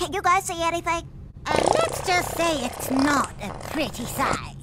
Can you guys see anything? Uh, let's just say it's not a pretty sight.